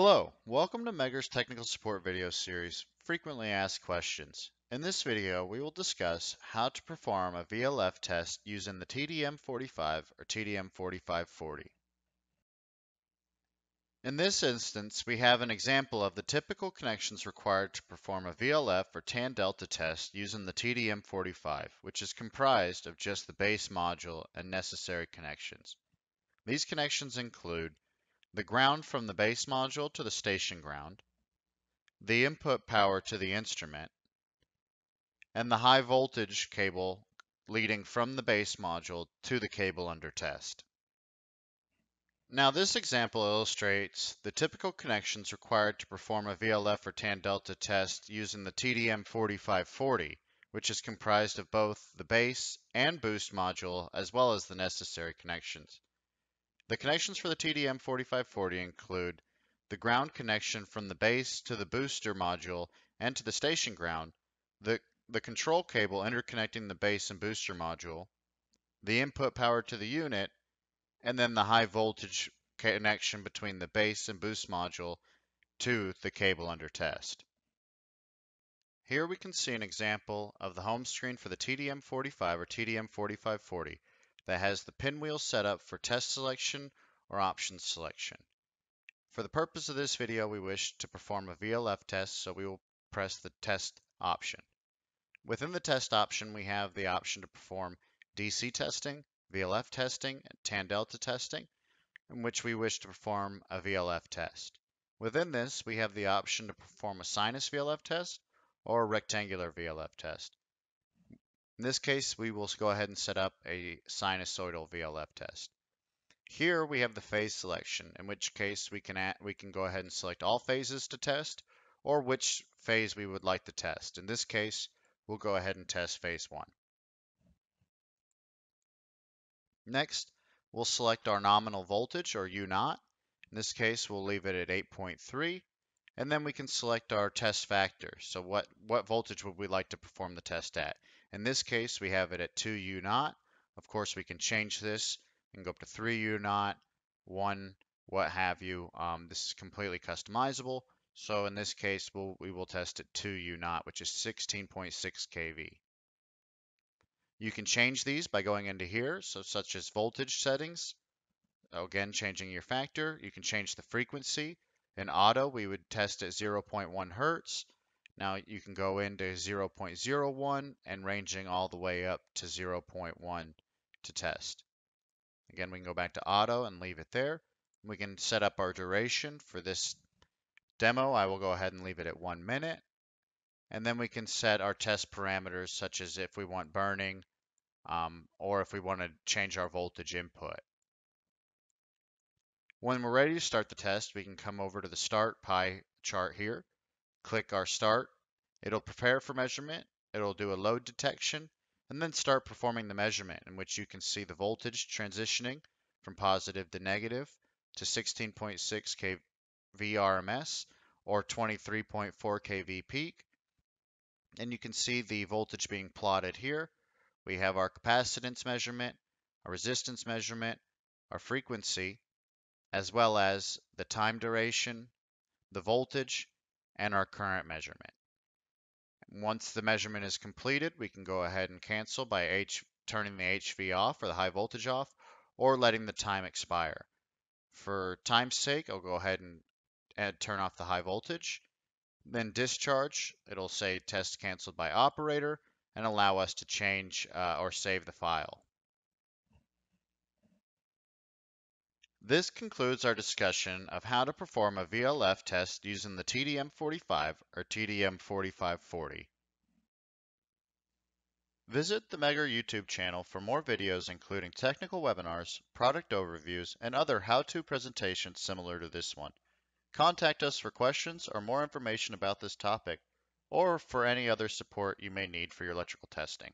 Hello, welcome to Megger's Technical Support video series, Frequently Asked Questions. In this video, we will discuss how to perform a VLF test using the TDM45 or TDM4540. In this instance, we have an example of the typical connections required to perform a VLF or tan delta test using the TDM45, which is comprised of just the base module and necessary connections. These connections include the ground from the base module to the station ground, the input power to the instrument, and the high voltage cable leading from the base module to the cable under test. Now this example illustrates the typical connections required to perform a VLF or tan delta test using the TDM4540, which is comprised of both the base and boost module as well as the necessary connections. The connections for the TDM4540 include the ground connection from the base to the booster module and to the station ground, the, the control cable interconnecting the base and booster module, the input power to the unit, and then the high voltage connection between the base and boost module to the cable under test. Here we can see an example of the home screen for the TDM45 or TDM4540 that has the pinwheel set up for test selection or option selection. For the purpose of this video, we wish to perform a VLF test, so we will press the test option. Within the test option, we have the option to perform DC testing, VLF testing, and tan delta testing, in which we wish to perform a VLF test. Within this, we have the option to perform a sinus VLF test or a rectangular VLF test. In this case, we will go ahead and set up a sinusoidal VLF test. Here we have the phase selection, in which case we can, add, we can go ahead and select all phases to test or which phase we would like to test. In this case, we'll go ahead and test phase 1. Next, we'll select our nominal voltage or U naught. In this case, we'll leave it at 8.3 and then we can select our test factor. So what, what voltage would we like to perform the test at? In this case, we have it at 2 U naught. Of course, we can change this and go up to 3 U naught, 1, what have you. Um, this is completely customizable. So in this case, we'll, we will test at 2 U naught, which is 16.6 kV. You can change these by going into here, so such as voltage settings. Again, changing your factor. You can change the frequency. In auto, we would test at 0.1 hertz. Now you can go into 0.01 and ranging all the way up to 0.1 to test. Again, we can go back to auto and leave it there. We can set up our duration for this demo. I will go ahead and leave it at one minute. And then we can set our test parameters such as if we want burning um, or if we want to change our voltage input. When we're ready to start the test, we can come over to the start pie chart here click our start. It'll prepare for measurement. It'll do a load detection and then start performing the measurement in which you can see the voltage transitioning from positive to negative to 16.6 kV RMS or 23.4 kV peak. And you can see the voltage being plotted here. We have our capacitance measurement, our resistance measurement, our frequency, as well as the time duration, the voltage, and our current measurement. Once the measurement is completed, we can go ahead and cancel by H turning the HV off or the high voltage off or letting the time expire. For time's sake, I'll go ahead and turn off the high voltage. Then discharge, it'll say test canceled by operator and allow us to change uh, or save the file. This concludes our discussion of how to perform a VLF test using the TDM45 or TDM4540. Visit the Megger YouTube channel for more videos including technical webinars, product overviews, and other how-to presentations similar to this one. Contact us for questions or more information about this topic, or for any other support you may need for your electrical testing.